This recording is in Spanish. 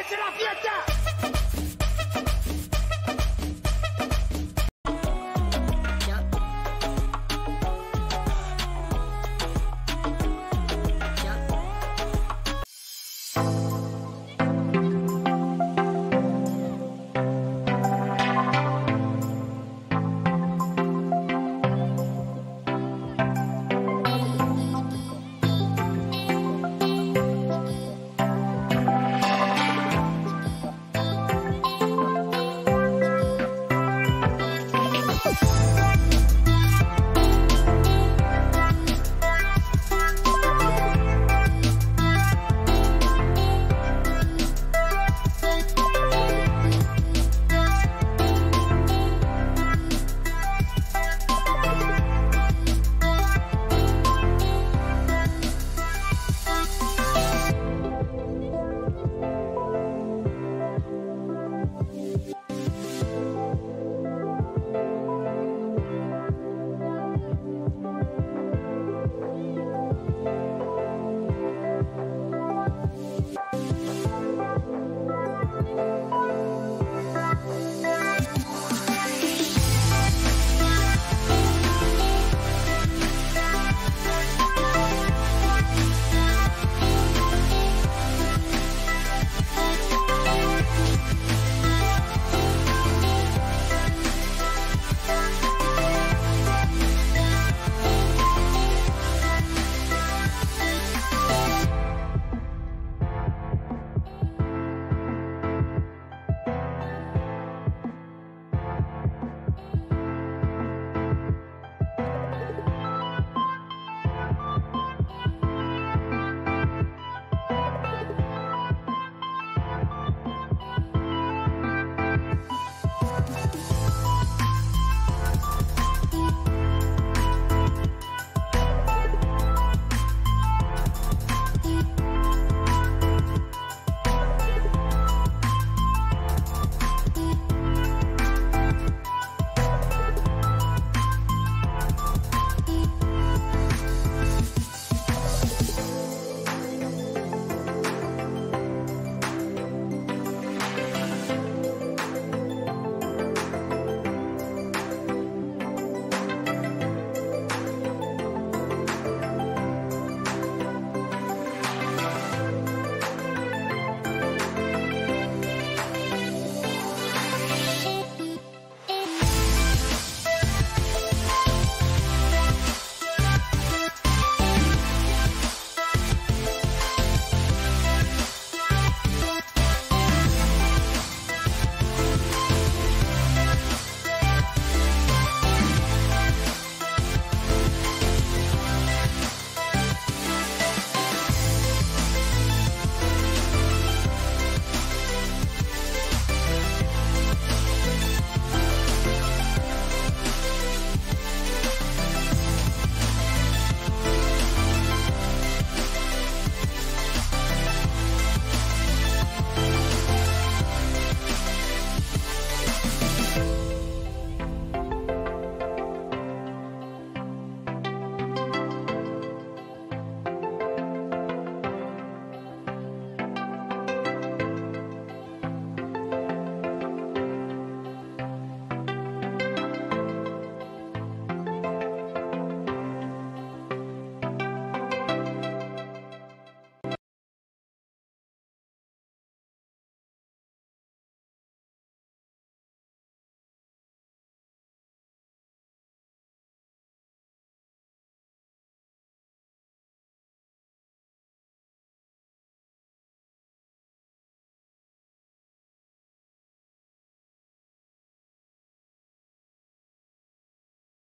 ¡Es la fiesta!